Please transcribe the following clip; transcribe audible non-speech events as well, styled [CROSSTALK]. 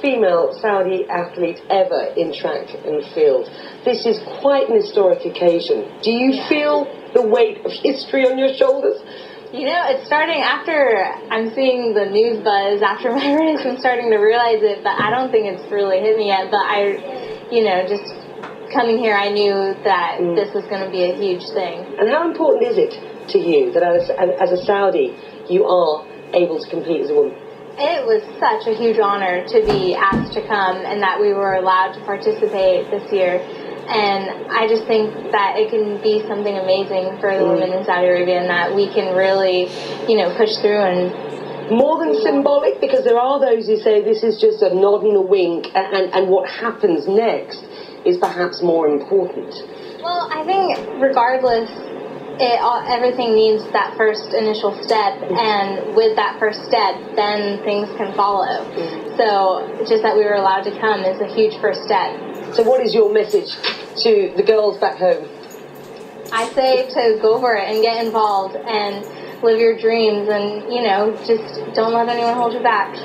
female Saudi athlete ever in track and field. This is quite an historic occasion. Do you Yeah. feel the weight of history on your shoulders? You know, it's starting after I'm seeing the news buzz after my [LAUGHS] race. I'm starting to realize it, but I don't think it's really hit me yet. But I, you know, just coming here, I knew that Mm. this was going to be a huge thing. And how important is it to you that as, as a Saudi you are able to compete as a woman? It was such a huge honor to be asked to come and that we were allowed to participate this year. And I just think that it can be something amazing for the women in Saudi Arabia and that we can really, you know, push through and More than symbolic, because there are those who say this is just a nod and a wink, and, and, and what happens next is perhaps more important. Well, I think regardless, it all, everything needs that first initial step, and with that first step, then things can follow. So just that we were allowed to come is a huge first step. So, what is your message to the girls back home? I say to go for it and get involved and live your dreams, and you know, just don't let anyone hold you back.